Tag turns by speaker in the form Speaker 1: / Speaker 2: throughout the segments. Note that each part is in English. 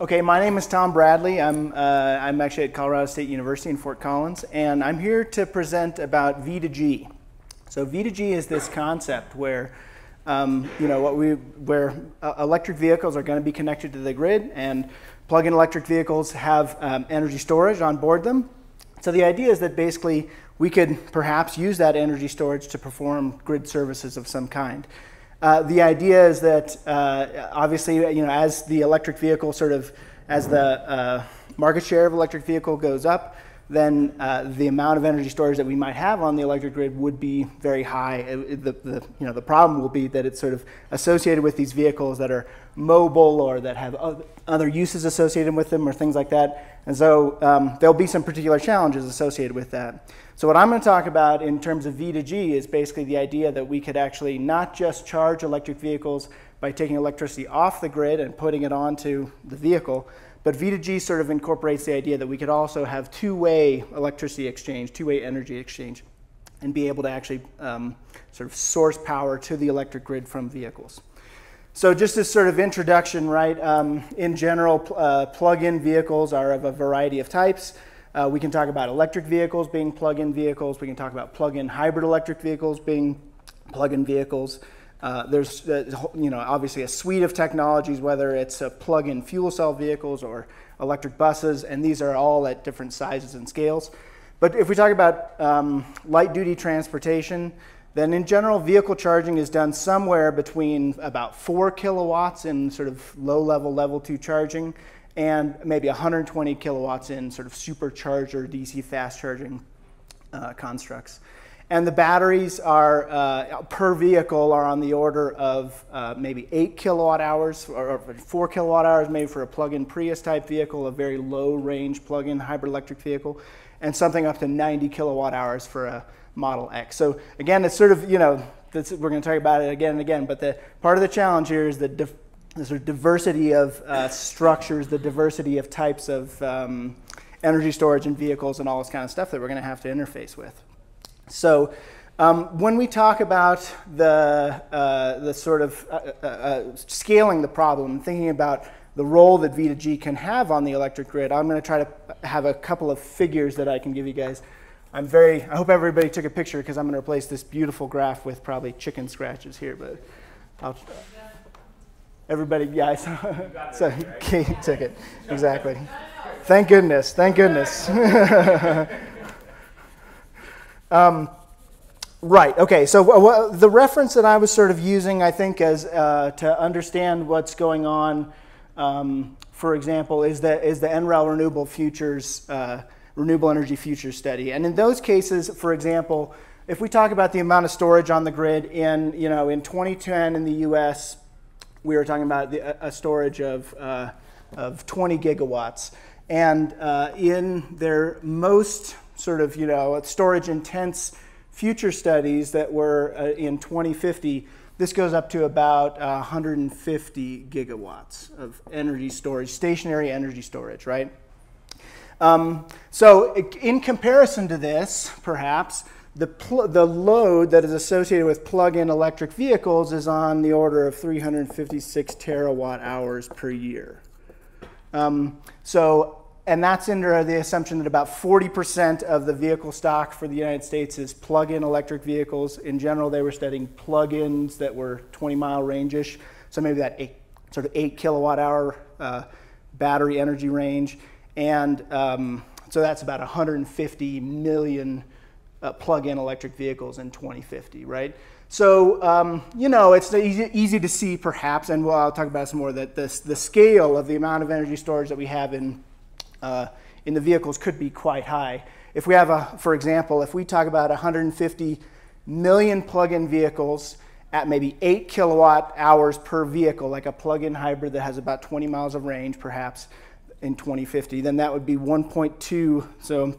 Speaker 1: Okay, my name is Tom Bradley. I'm, uh, I'm actually at Colorado State University in Fort Collins, and I'm here to present about V2G. So V2G is this concept where, um, you know, what we, where uh, electric vehicles are going to be connected to the grid, and plug-in electric vehicles have um, energy storage on board them. So the idea is that basically we could perhaps use that energy storage to perform grid services of some kind. Uh, the idea is that uh, obviously, you know, as the electric vehicle sort of, as the uh, market share of electric vehicle goes up, then uh, the amount of energy storage that we might have on the electric grid would be very high. The, the, you know, the problem will be that it's sort of associated with these vehicles that are mobile or that have other uses associated with them or things like that. And so um, there'll be some particular challenges associated with that. So what I'm going to talk about in terms of V2G is basically the idea that we could actually not just charge electric vehicles by taking electricity off the grid and putting it onto the vehicle, but V2G sort of incorporates the idea that we could also have two-way electricity exchange, two-way energy exchange, and be able to actually um, sort of source power to the electric grid from vehicles. So just as sort of introduction, right, um, in general, uh, plug-in vehicles are of a variety of types. Uh, we can talk about electric vehicles being plug-in vehicles. We can talk about plug-in hybrid electric vehicles being plug-in vehicles. Uh, there's, uh, you know, obviously a suite of technologies, whether it's a plug-in fuel cell vehicles or electric buses, and these are all at different sizes and scales. But if we talk about um, light-duty transportation, then in general, vehicle charging is done somewhere between about four kilowatts in sort of low-level level two charging and maybe 120 kilowatts in sort of supercharger DC fast charging uh, constructs. And the batteries are, uh, per vehicle, are on the order of uh, maybe 8 kilowatt hours or, or 4 kilowatt hours, maybe for a plug in Prius type vehicle, a very low range plug in hybrid electric vehicle, and something up to 90 kilowatt hours for a Model X. So, again, it's sort of, you know, we're going to talk about it again and again, but the part of the challenge here is the the sort of diversity of uh, structures, the diversity of types of um, energy storage and vehicles and all this kind of stuff that we're going to have to interface with. So um, when we talk about the, uh, the sort of uh, uh, uh scaling the problem, thinking about the role that V2G can have on the electric grid, I'm going to try to have a couple of figures that I can give you guys. I'm very, I hope everybody took a picture because I'm going to replace this beautiful graph with probably chicken scratches here, but I'll, Everybody, yeah, I. So Kate took it. Exactly. Thank goodness. Thank goodness. um, right. Okay. So the reference that I was sort of using, I think, as uh, to understand what's going on, um, for example, is the is the NREL Renewable Futures uh, Renewable Energy Futures Study. And in those cases, for example, if we talk about the amount of storage on the grid in you know in 2010 in the U.S we were talking about the, a storage of, uh, of 20 gigawatts. And uh, in their most sort of, you know, storage intense future studies that were uh, in 2050, this goes up to about 150 gigawatts of energy storage, stationary energy storage, right? Um, so, in comparison to this, perhaps, the, the load that is associated with plug-in electric vehicles is on the order of 356 terawatt hours per year. Um, so, and that's under the assumption that about 40% of the vehicle stock for the United States is plug-in electric vehicles. In general, they were studying plug-ins that were 20 mile range-ish, so maybe that eight, sort of eight kilowatt hour uh, battery energy range. And um, so that's about 150 million uh, plug-in electric vehicles in 2050, right? So, um, you know, it's easy, easy, to see perhaps, and well, I'll talk about some more, that this, the scale of the amount of energy storage that we have in, uh, in the vehicles could be quite high. If we have, a, for example, if we talk about 150 million plug-in vehicles at maybe 8 kilowatt hours per vehicle, like a plug-in hybrid that has about 20 miles of range perhaps in 2050, then that would be 1.2, so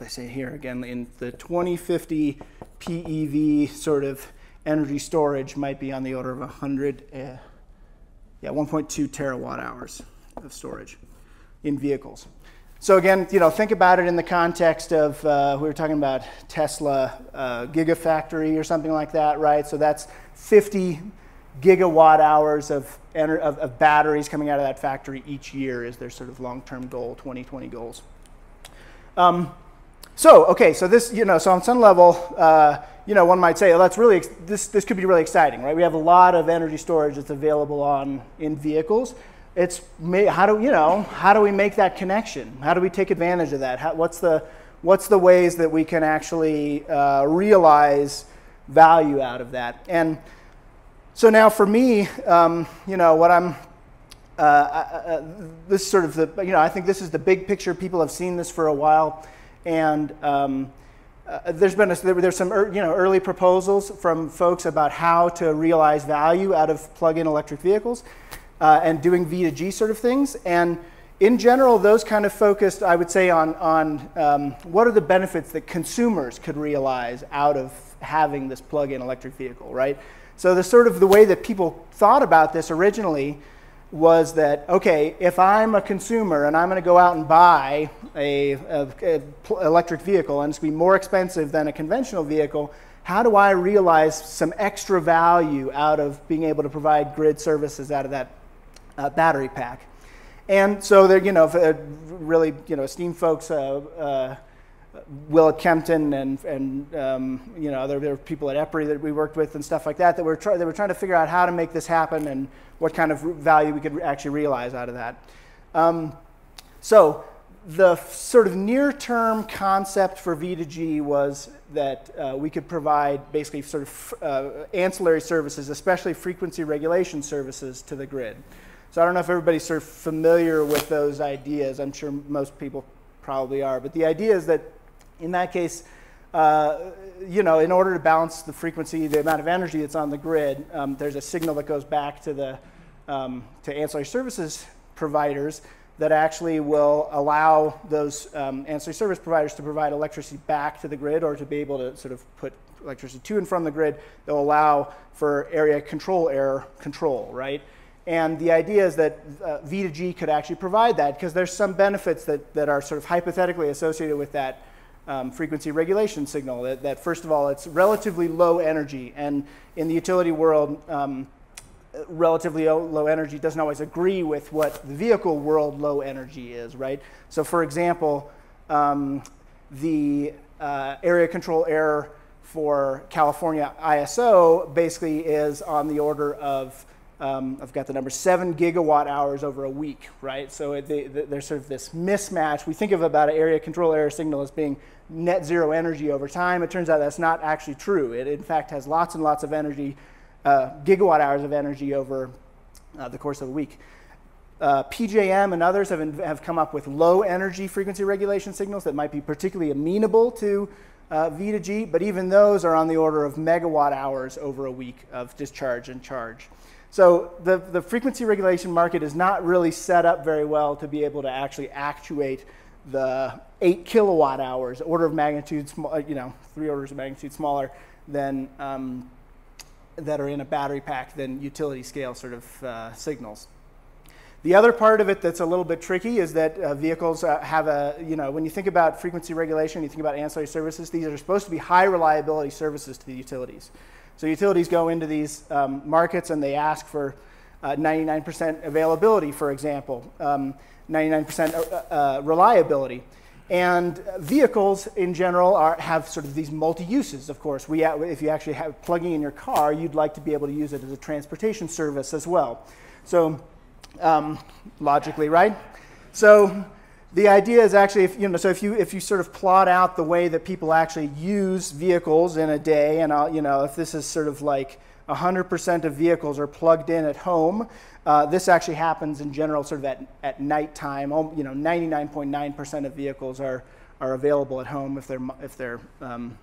Speaker 1: if I say here again, in the 2050 PEV sort of energy storage might be on the order of 100, uh, yeah, 1.2 terawatt hours of storage in vehicles. So again, you know, think about it in the context of uh, we were talking about Tesla uh, Gigafactory or something like that, right? So that's 50 gigawatt hours of, of, of, batteries coming out of that factory each year is their sort of long-term goal, 2020 goals. Um, so, okay, so this, you know, so on some level, uh, you know, one might say, oh, that's really, this, this could be really exciting, right? We have a lot of energy storage that's available on, in vehicles. It's, how do, you know, how do we make that connection? How do we take advantage of that? How, what's, the, what's the ways that we can actually uh, realize value out of that? And so now for me, um, you know, what I'm, uh, uh, this sort of the, you know, I think this is the big picture. People have seen this for a while. And um, uh, there's been a, there, there's some er, you know, early proposals from folks about how to realize value out of plug-in electric vehicles uh, and doing V2G sort of things. And in general, those kind of focused, I would say, on, on um, what are the benefits that consumers could realize out of having this plug-in electric vehicle, right? So the sort of the way that people thought about this originally was that, okay, if I'm a consumer and I'm going to go out and buy a, a, a electric vehicle and it's going to be more expensive than a conventional vehicle, how do I realize some extra value out of being able to provide grid services out of that uh, battery pack? And so there, you know, uh, really, you know, esteemed folks, uh, uh Willett Kempton and, and um, you know, there, there were people at EPRI that we worked with and stuff like that that were, try, they were trying to figure out how to make this happen and what kind of value we could actually realize out of that. Um, so the sort of near-term concept for V2G was that uh, we could provide basically sort of uh, ancillary services, especially frequency regulation services to the grid. So I don't know if everybody's sort of familiar with those ideas. I'm sure most people probably are. But the idea is that in that case, uh, you know, in order to balance the frequency, the amount of energy that's on the grid, um, there's a signal that goes back to the um, to ancillary services providers that actually will allow those um, ancillary service providers to provide electricity back to the grid or to be able to sort of put electricity to and from the grid. They'll allow for area control error control, right? And the idea is that uh, V2G could actually provide that because there's some benefits that, that are sort of hypothetically associated with that um, frequency regulation signal. That, that, first of all, it's relatively low energy. And in the utility world, um, relatively low energy doesn't always agree with what the vehicle world low energy is, right? So for example, um, the uh, area control error for California ISO basically is on the order of um, I've got the number seven gigawatt hours over a week, right? So they, they, there's sort of this mismatch. We think of about an area control error signal as being net zero energy over time. It turns out that's not actually true. It, in fact, has lots and lots of energy, uh, gigawatt hours of energy over uh, the course of a week. Uh, PJM and others have, have come up with low energy frequency regulation signals that might be particularly amenable to uh, V2G, but even those are on the order of megawatt hours over a week of discharge and charge. So the, the frequency regulation market is not really set up very well to be able to actually actuate the eight kilowatt hours, order of magnitude, small, you know, three orders of magnitude smaller than um, that are in a battery pack than utility scale sort of uh, signals. The other part of it that's a little bit tricky is that uh, vehicles uh, have a, you know, when you think about frequency regulation, you think about ancillary services, these are supposed to be high reliability services to the utilities. So utilities go into these um, markets and they ask for 99% uh, availability, for example, 99% um, uh, uh, reliability. And vehicles in general are, have sort of these multi-uses, of course. We, if you actually have plugging in your car, you'd like to be able to use it as a transportation service as well. So um, logically, right? So the idea is actually, if, you know, so if you, if you sort of plot out the way that people actually use vehicles in a day, and I'll, you know, if this is sort of like 100% of vehicles are plugged in at home, uh, this actually happens in general sort of at, at nighttime. You know, 99.9% of vehicles are, are available at home if they're, if they're um,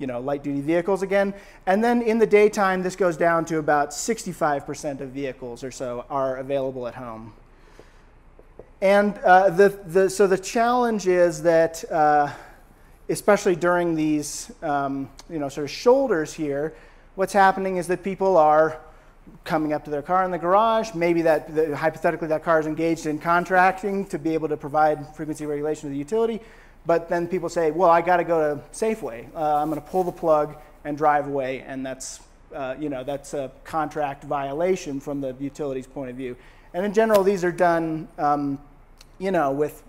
Speaker 1: you know, light duty vehicles again. And then in the daytime, this goes down to about 65% of vehicles or so are available at home. And uh, the, the, so the challenge is that, uh, especially during these, um, you know, sort of shoulders here, what's happening is that people are coming up to their car in the garage. Maybe that, the, hypothetically, that car is engaged in contracting to be able to provide frequency regulation to the utility. But then people say, well, I got to go to Safeway. Uh, I'm going to pull the plug and drive away, and that's uh, you know, that's a contract violation from the utility's point of view. And in general, these are done, um, you know, with,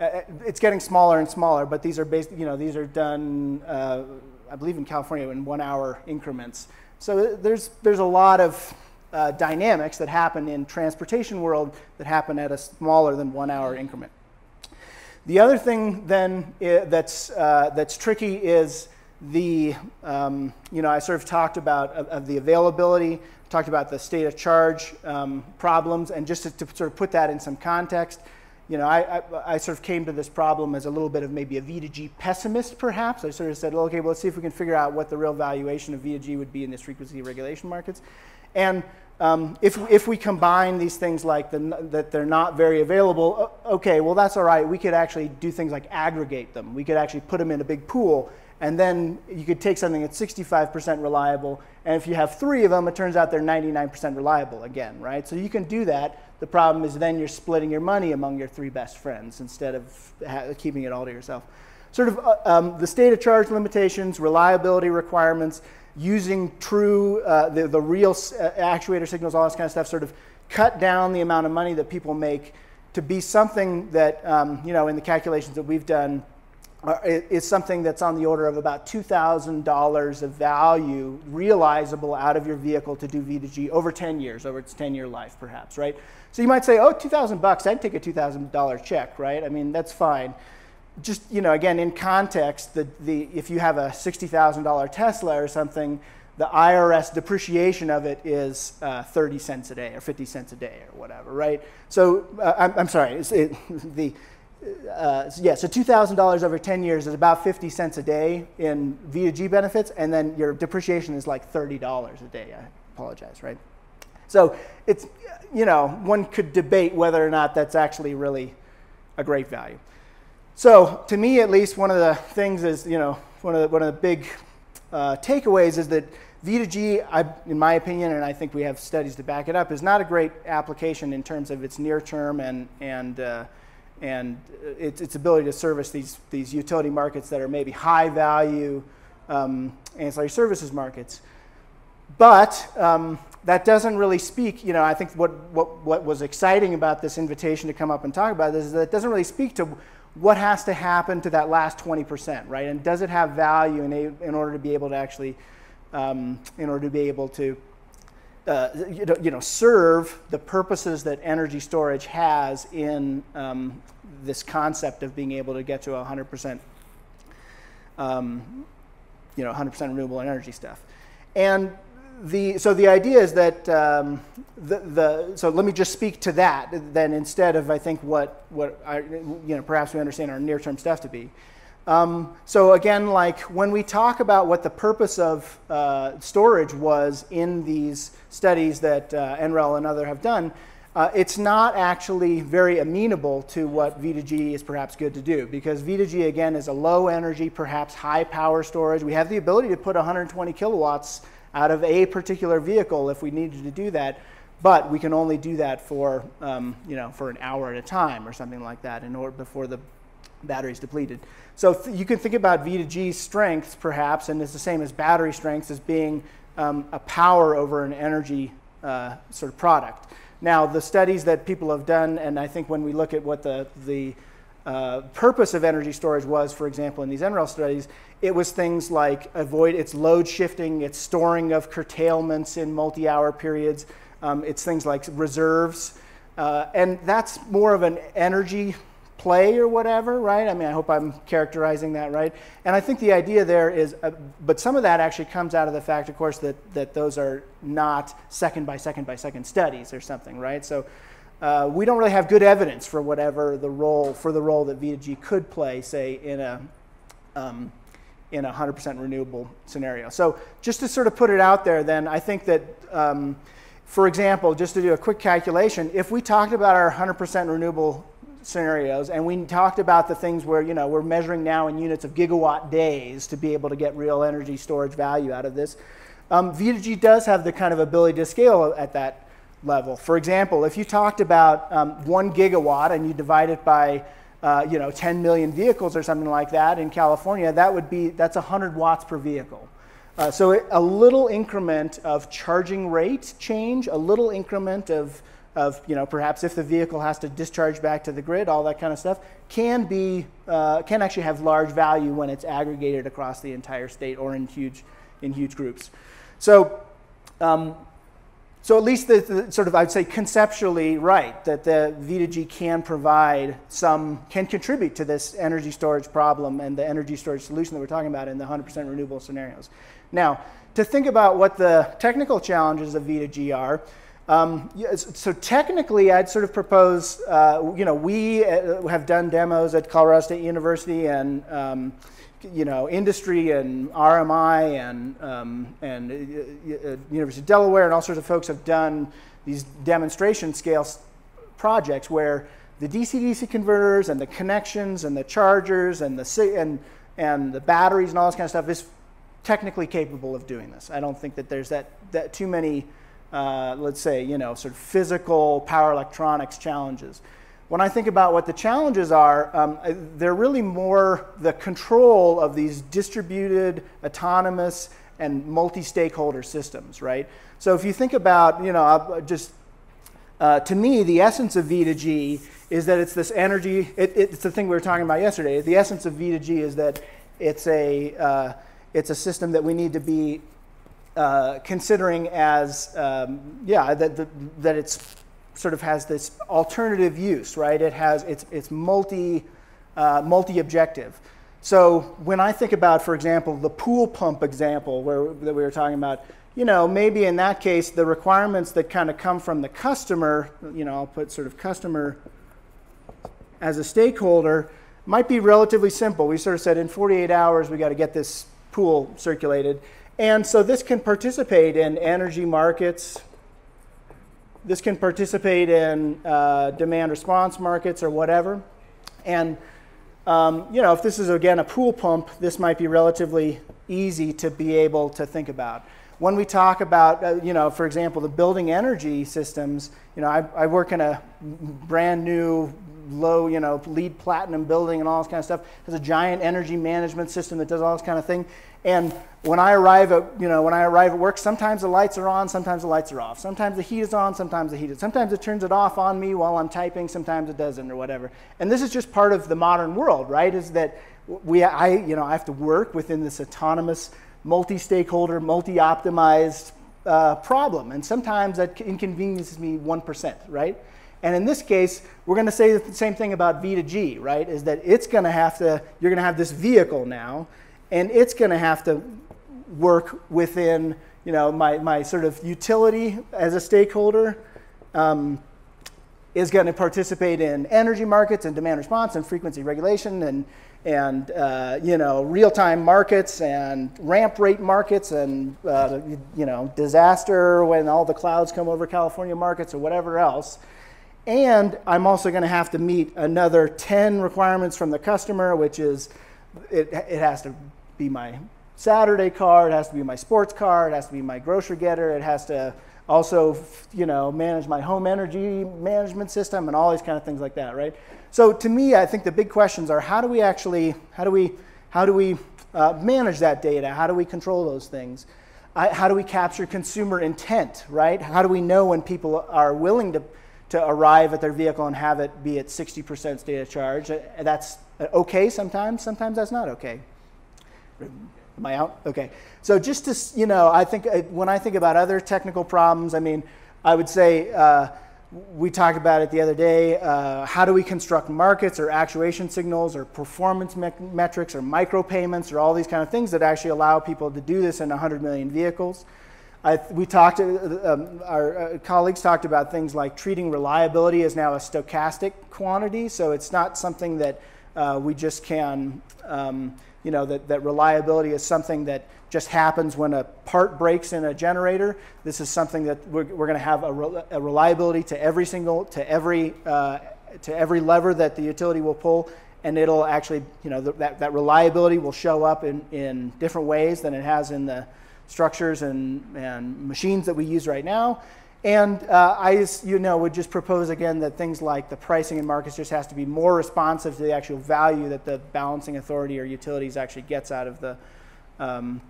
Speaker 1: uh, uh it's getting smaller and smaller, but these are based, you know, these are done, uh, I believe in California in one hour increments. So there's, there's a lot of uh, dynamics that happen in transportation world that happen at a smaller than one hour increment. The other thing then that's, uh, that's tricky is the, um, you know, I sort of talked about of, the availability, talked about the state of charge um, problems, and just to, to, sort of put that in some context, you know, I, I, I, sort of came to this problem as a little bit of maybe a V to G pessimist, perhaps. I sort of said, well, okay, well, let's see if we can figure out what the real valuation of V to G would be in these frequency regulation markets. And um, if, if we combine these things like the, that they're not very available, okay, well, that's all right. We could actually do things like aggregate them. We could actually put them in a big pool, and then you could take something that's 65% reliable, and if you have three of them, it turns out they're 99% reliable again, right? So you can do that. The problem is then you're splitting your money among your three best friends instead of keeping it all to yourself. Sort of uh, um, the state of charge limitations, reliability requirements, using true, uh, the, the real uh, actuator signals, all this kind of stuff, sort of cut down the amount of money that people make to be something that, um, you know, in the calculations that we've done, uh, is something that's on the order of about $2,000 of value realizable out of your vehicle to do V2G over 10 years, over its 10 year life, perhaps, right? So you might say, oh, 2,000 bucks, I'd take a $2,000 check, right? I mean, that's fine just you know again in context the, the if you have a $60000 tesla or something the irs depreciation of it is uh, 30 cents a day or 50 cents a day or whatever right? So uh, I'm, I'm, sorry it, the uh, yeah so $2000 over 10 years is about 50 cents a day in v2g benefits and then your depreciation is like $30 a day i apologize right? So it's you know one could debate whether or not that's actually really a great value so, to me at least, one of the things is, you know, one of the, one of the big uh, takeaways is that V2G, I, in my opinion, and I think we have studies to back it up, is not a great application in terms of its near term and, and, uh, and its, its ability to service these, these utility markets that are maybe high value um, ancillary services markets. But um, that doesn't really speak, you know, I think what, what, what was exciting about this invitation to come up and talk about this is that it doesn't really speak to what has to happen to that last 20%, right? And does it have value in, a, in order to be able to actually, um, in order to be able to, uh, you, know, serve the purposes that energy storage has in um, this concept of being able to get to 100%, um, you know, 100% renewable energy stuff. And the, so the idea is that um, the, the, so let me just speak to that then instead of I think what, what I, you know, perhaps we understand our near-term stuff to be. Um, so again, like when we talk about what the purpose of uh, storage was in these studies that uh, NREL and other have done, uh, it's not actually very amenable to what V2G is perhaps good to do because V2G again is a low energy, perhaps high power storage. We have the ability to put 120 kilowatts out of a particular vehicle if we needed to do that. But we can only do that for, um, you know, for an hour at a time or something like that in order before the battery's depleted. So you can think about V to G strengths perhaps, and it's the same as battery strengths as being um, a power over an energy uh, sort of product. Now, the studies that people have done, and I think when we look at what the, the uh, purpose of energy storage was, for example, in these NREL studies, it was things like avoid its load shifting, its storing of curtailments in multi-hour periods. Um, it's things like reserves, uh, and that's more of an energy play or whatever, right? I mean, I hope I'm characterizing that right. And I think the idea there is, uh, but some of that actually comes out of the fact, of course, that that those are not second by second by second studies or something, right? So uh, we don't really have good evidence for whatever the role for the role that V2G could play, say in a um, in a 100% renewable scenario. So just to sort of put it out there, then I think that, um, for example, just to do a quick calculation, if we talked about our 100% renewable scenarios and we talked about the things where you know we're measuring now in units of gigawatt days to be able to get real energy storage value out of this, um, V2G does have the kind of ability to scale at that level. For example, if you talked about um, one gigawatt and you divide it by uh, you know 10 million vehicles or something like that in California, that would be that's 100 watts per vehicle. Uh, so it, a little increment of charging rate change, a little increment of, of, you know, perhaps if the vehicle has to discharge back to the grid, all that kind of stuff, can be, uh, can actually have large value when it's aggregated across the entire state or in huge, in huge groups. So um, so at least the, the, sort of, I'd say conceptually right, that the V2G can provide some, can contribute to this energy storage problem and the energy storage solution that we're talking about in the 100% renewable scenarios. Now, to think about what the technical challenges of V2G are, um, so technically, I'd sort of propose, uh, you know, we uh, have done demos at Colorado State University and um, you know, industry and RMI and, um, and uh, uh, University of Delaware and all sorts of folks have done these demonstration scale projects where the DC-DC converters and the connections and the chargers and the, and, and the batteries and all this kind of stuff is technically capable of doing this. I don't think that there's that, that too many, uh, let's say, you know, sort of physical power electronics challenges when I think about what the challenges are, um, they're really more the control of these distributed, autonomous, and multi-stakeholder systems, right? So if you think about, you know, just uh, to me, the essence of V2G is that it's this energy. It, it's the thing we were talking about yesterday. The essence of V2G is that it's a uh, it's a system that we need to be uh, considering as um, yeah that, that that it's sort of has this alternative use, right? It has, it's, it's multi, uh, multi-objective. So when I think about, for example, the pool pump example where, that we were talking about, you know, maybe in that case, the requirements that kind of come from the customer, you know, I'll put sort of customer as a stakeholder, might be relatively simple. We sort of said in 48 hours, we got to get this pool circulated. And so this can participate in energy markets, this can participate in uh, demand response markets or whatever. And um, you know, if this is again a pool pump, this might be relatively easy to be able to think about. When we talk about, uh, you know, for example, the building energy systems, you know, I, I work in a brand new low, you know, LEED platinum building and all this kind of stuff. Has a giant energy management system that does all this kind of thing. And when I arrive at, you know, when I arrive at work, sometimes the lights are on, sometimes the lights are off. Sometimes the heat is on, sometimes the heat is. Sometimes it turns it off on me while I'm typing, sometimes it doesn't or whatever. And this is just part of the modern world, right? Is that we, I, you know, I have to work within this autonomous, multi-stakeholder, multi-optimized uh, problem. And sometimes that inconveniences me 1%, right? And in this case, we're going to say the same thing about V2G, right? Is that it's going to have to, you're going to have this vehicle now, and it's going to have to work within, you know, my, my sort of utility as a stakeholder. Um, is going to participate in energy markets and demand response and frequency regulation and, and uh, you know, real-time markets and ramp rate markets and, uh, you know, disaster when all the clouds come over California markets or whatever else. And I'm also going to have to meet another 10 requirements from the customer, which is it, it has to be my Saturday car, it has to be my sports car, it has to be my grocery getter, it has to also, you know, manage my home energy management system and all these kind of things like that, right? So to me, I think the big questions are how do we actually, how do we, how do we uh, manage that data? How do we control those things? I, how do we capture consumer intent, right? How do we know when people are willing to to arrive at their vehicle and have it be at 60% state of charge. That's okay sometimes, sometimes that's not okay. Am I out? Okay. So just to, you know, I think uh, when I think about other technical problems, I mean, I would say uh, we talked about it the other day. Uh, how do we construct markets or actuation signals or performance me metrics or micropayments or all these kind of things that actually allow people to do this in 100 million vehicles? I, we talked, uh, um, our uh, colleagues talked about things like treating reliability as now a stochastic quantity. So it's not something that uh, we just can, um, you know, that, that reliability is something that just happens when a part breaks in a generator. This is something that we're, we're going to have a, re a, reliability to every single, to every, uh, to every lever that the utility will pull. And it'll actually, you know, that, that reliability will show up in, in different ways than it has in the, structures and, and machines that we use right now. And uh, I, you know, would just propose again that things like the pricing in markets just has to be more responsive to the actual value that the balancing authority or utilities actually gets out of the, um,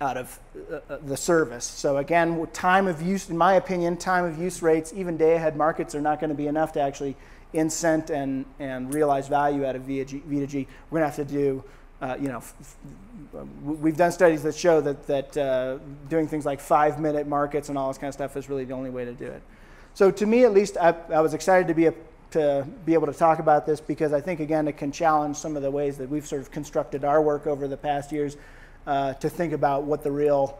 Speaker 1: out of uh, uh, the service. So again, time of use, in my opinion, time of use rates, even day ahead markets are not going to be enough to actually incent and, and realize value out of V2G. V2G. We're going to have to do, uh, you know, we've done studies that show that, that uh, doing things like five minute markets and all this kind of stuff is really the only way to do it. So to me, at least, I, I was excited to be a, to be able to talk about this because I think again it can challenge some of the ways that we've sort of constructed our work over the past years uh, to think about what the real,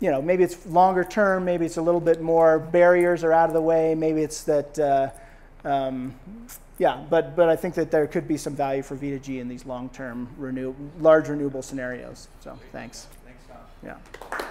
Speaker 1: you know, maybe it's longer term, maybe it's a little bit more barriers are out of the way, maybe it's that, uh, um, yeah, but, but I think that there could be some value for V2G in these long term, renew, large renewable scenarios. So thanks.
Speaker 2: Thanks, Tom.
Speaker 1: Yeah.